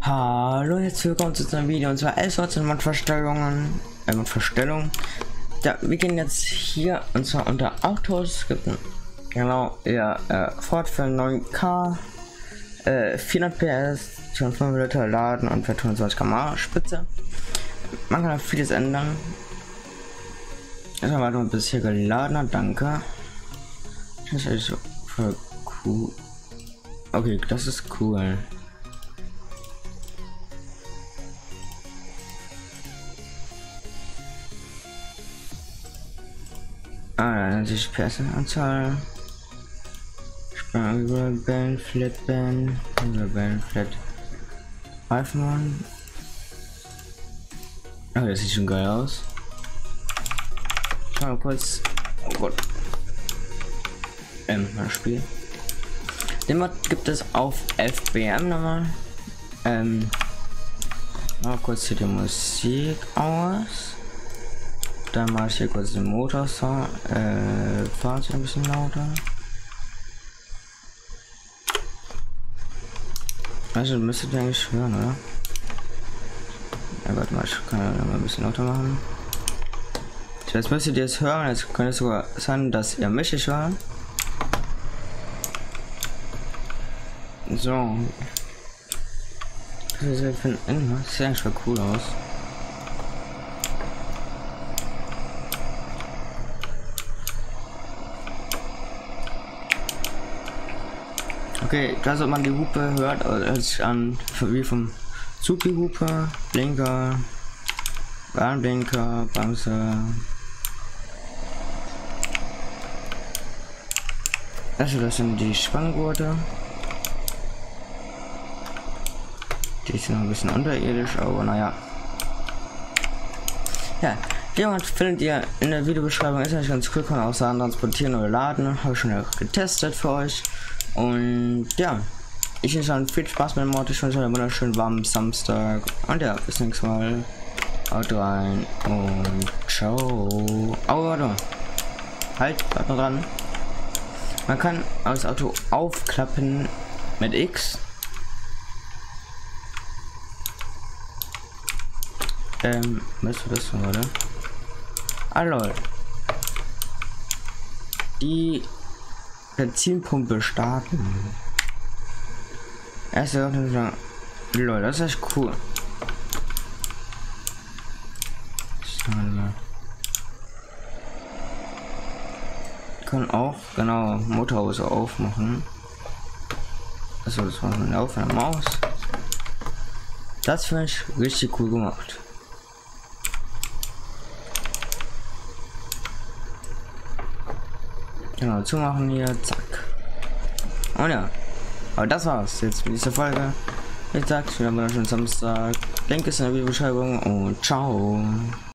Hallo, herzlich willkommen zu einem Video und zwar 11 Mod-Verstellungen, äh, Mod-Verstellung. Ja, wir gehen jetzt hier und zwar unter Autos, gibt ein, genau, ja, äh, Ford für 9K, äh, 400 PS, 205 Liter Laden und für 25 km Spitze. Man kann vieles ändern. Erstmal warten, bis hier geladen hat, danke. Das ist voll cool. Okay, das ist cool. Ah, 90 PS Anzahl. Sprang über Band, Flat Band, über Band, Flat iPhone. Oh, das sieht schon geil aus. Schau mal kurz. Oh Gott. Ähm, das Spiel. Den Mod gibt es auf FBM nochmal. Ähm, mal kurz hier die Musik aus. Dann mache ich hier kurz den Motorsound. Äh, Sie ein bisschen lauter. Also müsstet ihr eigentlich hören, oder? Ja, warte mal, ich kann ja mal ein bisschen lauter machen. Jetzt müsstet ihr es hören, jetzt könnte es sogar sein, dass ihr mich nicht hören. So. Das für ein Ende? Das sieht eigentlich voll cool aus. Okay, da ob man die Hupe hört, hört sich an wie vom Zupi-Hupe, Blinker, Warnblinker, Bremse. Also das sind die Spanngurte. Die ist noch ein bisschen unterirdisch, aber naja. Ja, jemand findet ihr in der Videobeschreibung. Ist eigentlich ganz cool, kann auch Sachen transportieren oder laden. Habe ich schon getestet für euch. Und ja, ich wünsche euch viel Spaß mit dem Mord. Ich wünsche euch einen wunderschönen warmen Samstag. Und ja, bis nächstes Mal. Haut rein und ciao. Oh, warte. Halt, bleib mal dran. Man kann das Auto aufklappen mit X. Ähm, müsste das oder? Lol. Die Benzinpumpe starten. Erste Sache, lol, das ist cool. Kann auch genau Motorhause aufmachen. Also das war ein Lauf der Maus. Das finde ich richtig cool gemacht. Genau, zumachen hier, zack. Und ja, aber das war's jetzt mit dieser Folge. Wie gesagt, wir haben einen schönen Samstag. Link ist in der Videobeschreibung und ciao.